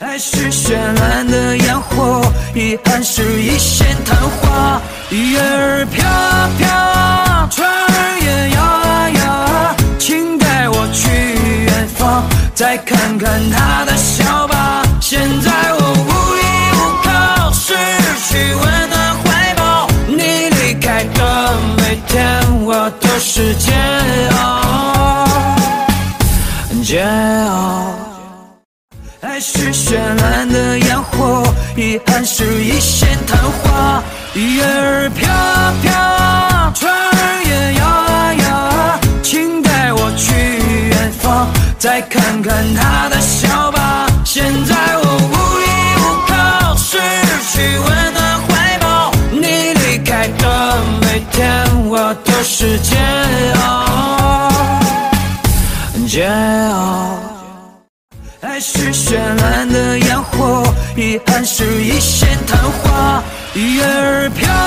爱是绚烂的烟火，遗憾是一线昙花。月儿飘飘，船儿也摇啊摇啊，请带我去远方，再看看他的笑吧。现在我无依无靠，失去温暖怀抱，你离开的每天，我都是煎熬，煎熬。爱是绚烂的烟火，遗憾是一线昙花。月儿飘飘，船儿也摇啊摇啊，请带我去远方，再看看他的笑吧。现在我无依无靠，失去温暖怀抱，你离开的每天，我都是煎熬，煎熬。是绚烂的烟火，遗憾是一线昙花。月儿飘。